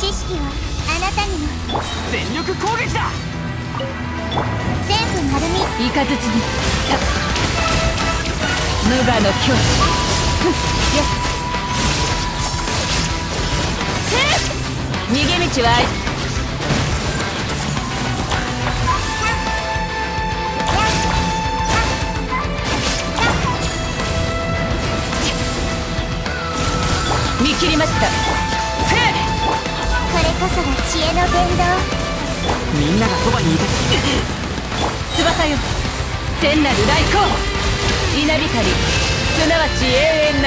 知識はあなたにも。全力攻撃だ。全部丸みイカズチに。無我の境地。よ逃げ道はあり。見切りました。これこそが知恵の伝道。みんながそばにいた翼よ千なる来光稲光。すなわち永遠